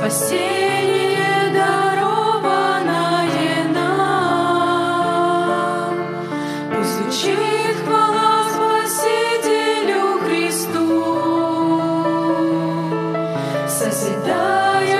спасение дарованное нам. Пусть звучит хвала Спасителю Христу, созидая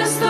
us the